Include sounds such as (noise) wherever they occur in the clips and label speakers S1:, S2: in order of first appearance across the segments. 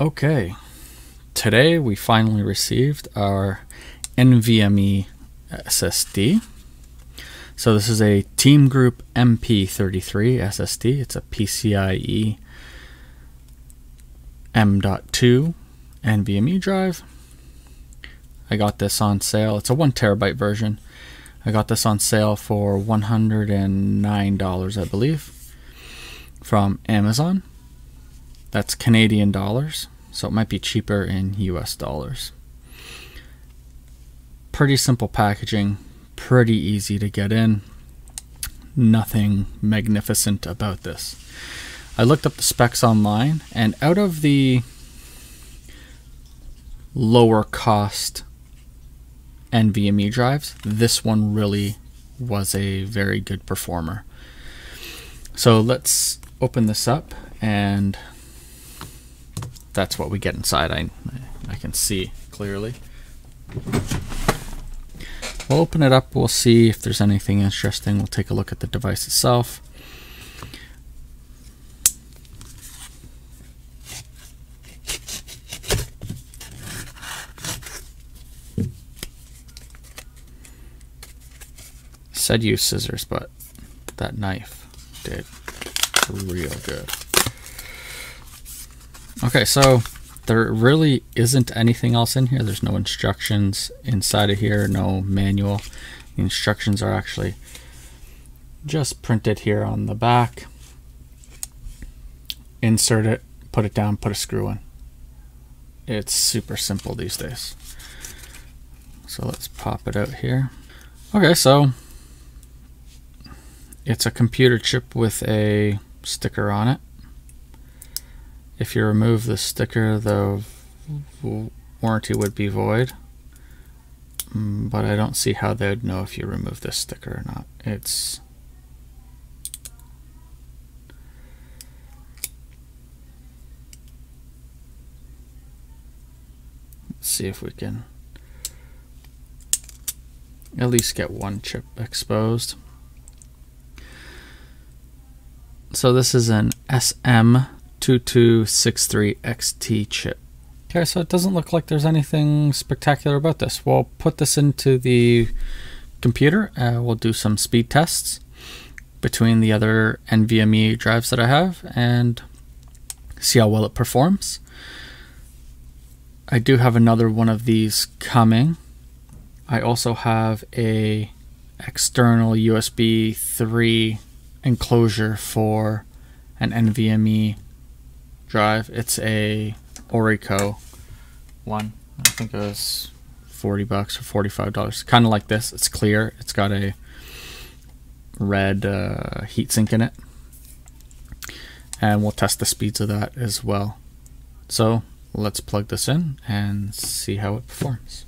S1: Okay, today we finally received our NVMe SSD. So this is a Team Group MP33 SSD. It's a PCIe M.2 NVMe drive. I got this on sale. It's a one terabyte version. I got this on sale for $109, I believe, from Amazon. That's Canadian dollars, so it might be cheaper in US dollars. Pretty simple packaging, pretty easy to get in. Nothing magnificent about this. I looked up the specs online, and out of the lower cost NVMe drives, this one really was a very good performer. So let's open this up and that's what we get inside. I, I can see clearly. We'll open it up. We'll see if there's anything interesting. We'll take a look at the device itself. Said use scissors, but that knife did real good. Okay, so there really isn't anything else in here. There's no instructions inside of here, no manual. The instructions are actually just printed here on the back. Insert it, put it down, put a screw in. It's super simple these days. So let's pop it out here. Okay, so it's a computer chip with a sticker on it. If you remove the sticker, the warranty would be void. Mm, but I don't see how they'd know if you remove this sticker or not. It's Let's see if we can at least get one chip exposed. So this is an SM 2263XT chip. Okay, so it doesn't look like there's anything spectacular about this. We'll put this into the computer. We'll do some speed tests between the other NVMe drives that I have and see how well it performs. I do have another one of these coming. I also have a external USB 3 enclosure for an NVMe drive. It's a Orico one. I think it was 40 bucks or $45. Kind of like this. It's clear. It's got a red uh, heatsink in it. And we'll test the speeds of that as well. So let's plug this in and see how it performs.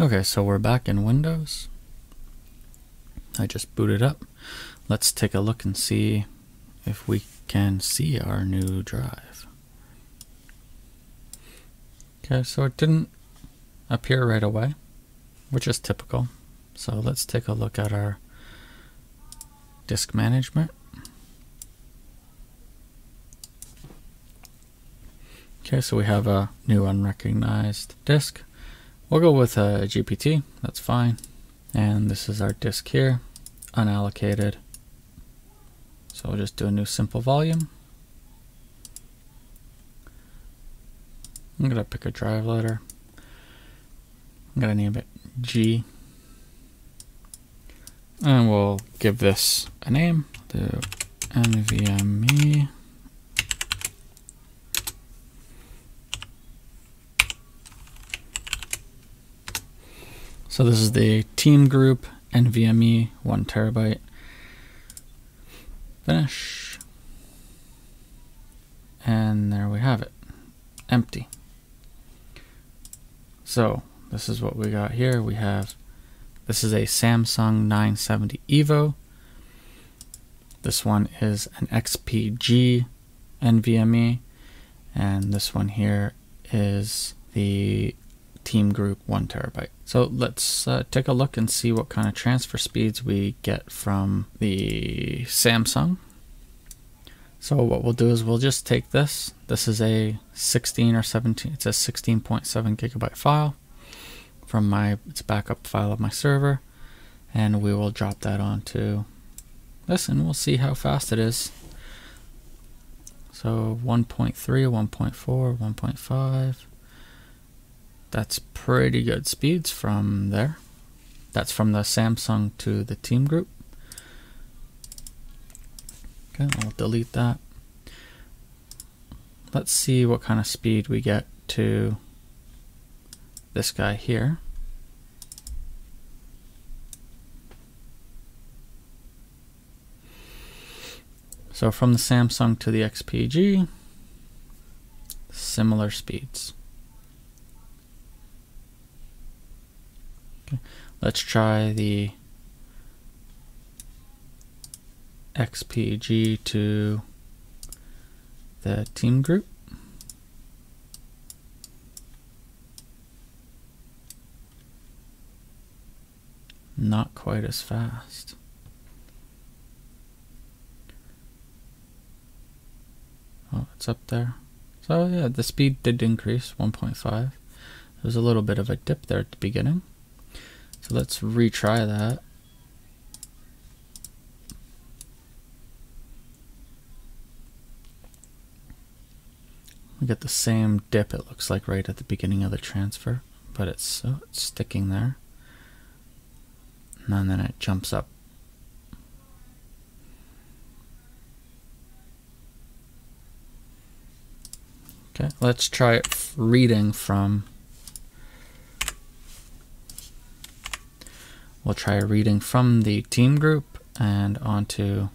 S1: Okay, so we're back in Windows. I just booted up. Let's take a look and see if we can see our new drive. Okay, so it didn't appear right away, which is typical. So let's take a look at our disk management. Okay, so we have a new unrecognized disk. We'll go with a GPT, that's fine. And this is our disk here, unallocated. So we'll just do a new simple volume. I'm gonna pick a drive letter. I'm gonna name it G. And we'll give this a name, the NVMe So this is the team group NVMe one terabyte. Finish. And there we have it. Empty. So this is what we got here. We have this is a Samsung 970 EVO. This one is an XPG NVMe, and this one here is the Team Group 1 terabyte. So let's uh, take a look and see what kind of transfer speeds we get from the Samsung. So what we'll do is we'll just take this. This is a 16 or 17, it's a 16.7 gigabyte file from my it's backup file of my server and we will drop that onto this and we'll see how fast it is. So 1.3, 1.4, 1.5. That's pretty good speeds from there. That's from the Samsung to the team group. Okay, I'll delete that. Let's see what kind of speed we get to this guy here. So from the Samsung to the XPG, similar speeds. Let's try the XPG to the team group. Not quite as fast. Oh, it's up there. So yeah, the speed did increase 1.5. There's a little bit of a dip there at the beginning. So let's retry that. We get the same dip it looks like right at the beginning of the transfer, but it's, it's sticking there and then it jumps up. Okay, let's try reading from. We'll try reading from the team group and onto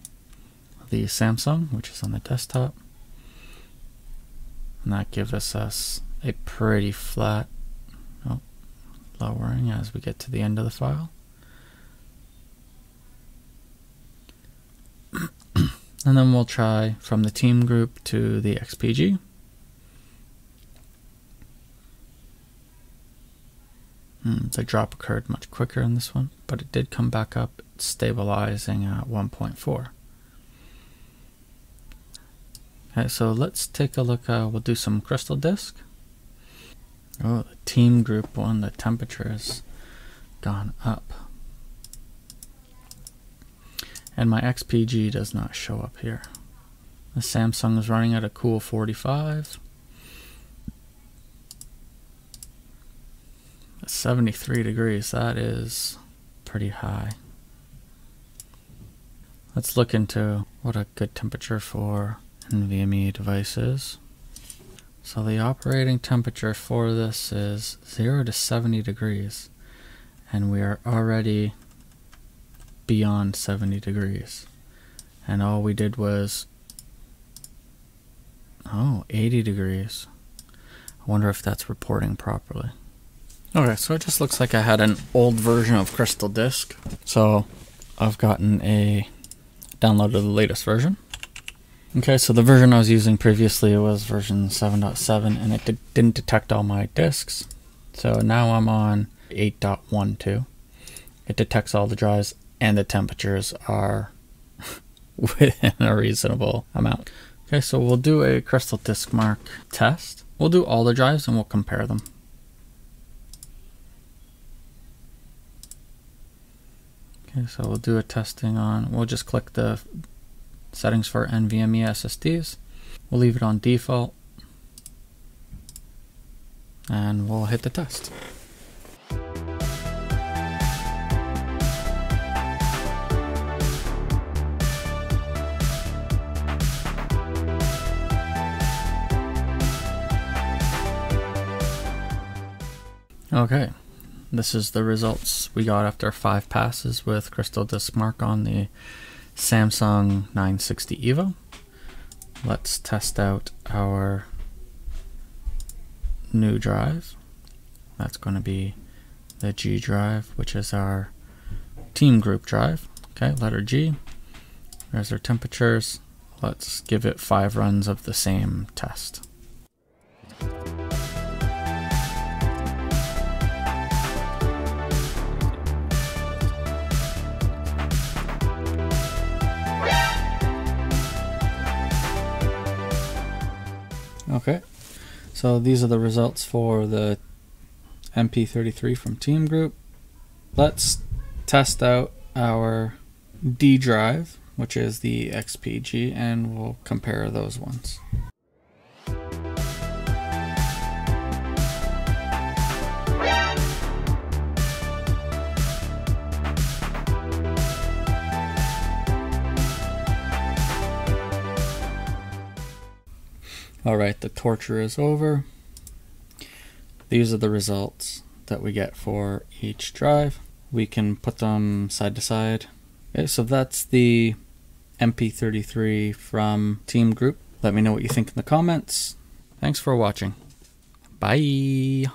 S1: the Samsung, which is on the desktop. And that gives us a pretty flat, oh, lowering as we get to the end of the file. (coughs) And then we'll try from the team group to the XPG. Hmm, the drop occurred much quicker in this one, but it did come back up, stabilizing at 1.4. Okay, so let's take a look. Uh, we'll do some crystal disk. Oh, the team group one, the temperature has gone up. And my XPG does not show up here. The Samsung is running at a cool 45. 73 degrees, that is pretty high. Let's look into what a good temperature for NVMe devices. So the operating temperature for this is 0 to 70 degrees and we are already beyond 70 degrees. And all we did was, oh, 80 degrees. I wonder if that's reporting properly. Okay, so it just looks like I had an old version of Crystal Disk. So I've gotten a downloaded the latest version. Okay, so the version I was using previously was version 7.7 and it did, didn't detect all my disks. So now I'm on 8.12. It detects all the drives and the temperatures are (laughs) within a reasonable amount. Okay, so we'll do a crystal disk mark test. We'll do all the drives and we'll compare them. Okay, so we'll do a testing on, we'll just click the settings for NVMe SSDs. We'll leave it on default and we'll hit the test. Okay, this is the results we got after five passes with Crystal Disk Mark on the Samsung 960 EVO. Let's test out our new drive. That's going to be the G drive, which is our team group drive. Okay, letter G. There's our temperatures. Let's give it five runs of the same test. So these are the results for the MP33 from Team Group. Let's test out our D drive, which is the XPG, and we'll compare those ones. All right, the torture is over. These are the results that we get for each drive. We can put them side to side. Okay, so that's the MP33 from Team Group. Let me know what you think in the comments. Thanks for watching. Bye.